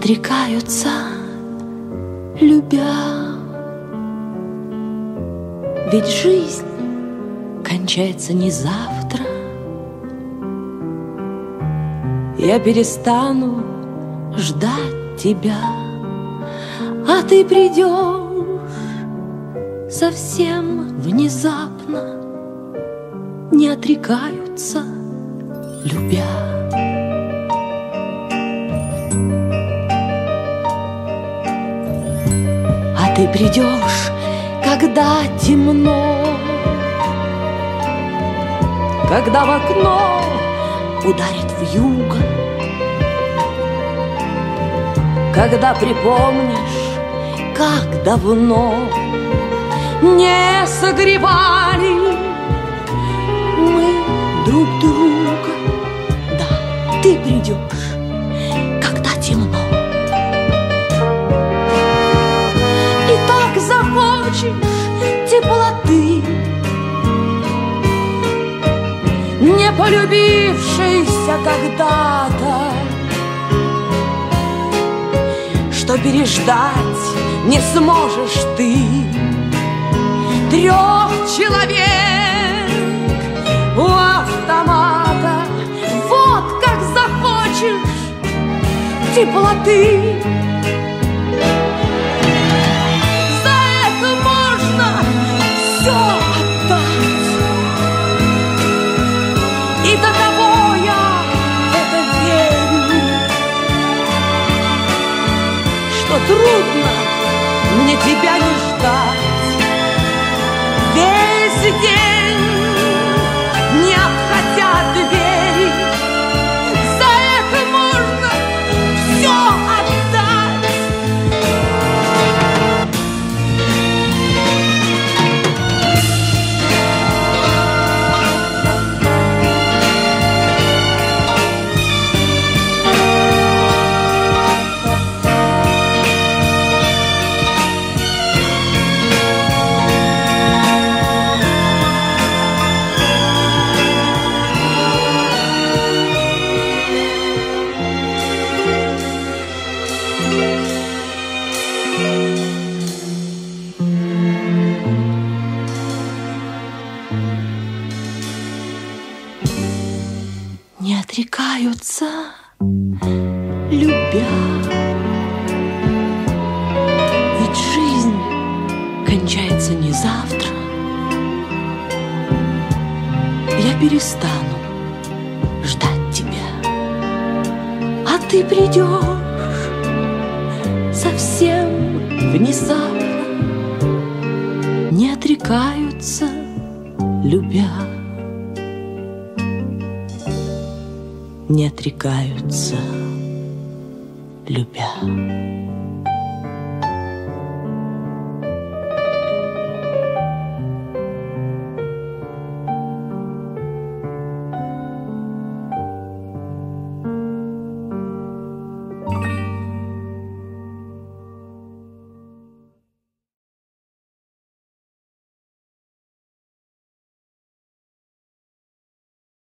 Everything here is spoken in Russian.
отрекаются, любя. Ведь жизнь кончается не завтра. Я перестану ждать тебя, а ты придешь совсем внезапно. Не отрекаются, любя. Ты придешь, когда темно, Когда в окно ударит вьюга, Когда припомнишь, как давно Не согревали мы друг друга. Да, ты придешь, Не полюбившейся когда-то. Что переждать не сможешь ты. Трех человек у автомата. Вот как захочешь теплоты отрекаются, любя. Ведь жизнь кончается не завтра. Я перестану ждать тебя, а ты придешь совсем внезапно. Не отрекаются, любя. Не отрекаются, любя.